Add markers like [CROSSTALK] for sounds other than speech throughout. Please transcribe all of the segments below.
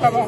Tá bom.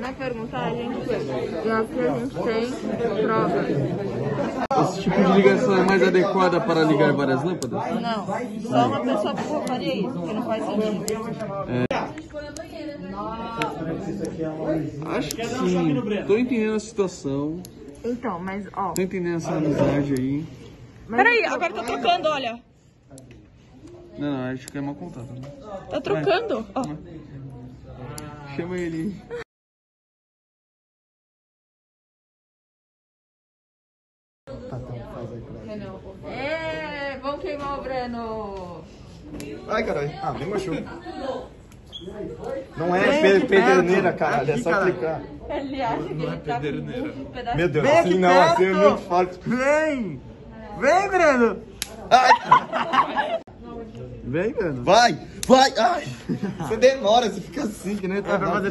Na pergunta, a gente vê. E aqui a gente tem prova. Esse tipo de ligação é mais adequada para ligar várias lâmpadas? Não, só uma pessoa burra faria isso, porque não faz sentido. Acho que sim. Tô entendendo a situação. Então, mas ó. Tô entendendo essa amizade aí. Peraí, agora tá trocando, olha. Não, não, acho que é mau contato. Né? Tá trocando. Ó. Chama ele. É, vamos queimar o Breno. Ai, caralho. Ah, bem machuca. Não é pe pederneira, caralho. É só clicar. Ele acha que ele tá com um pedaço Meu Deus, Vem assim não, assim é muito forte. Vem! Vem, Breno! [LAUGHS] Vem, Breno. Vai, vai, ai. Você demora, você fica assim, que nem tá pra fazer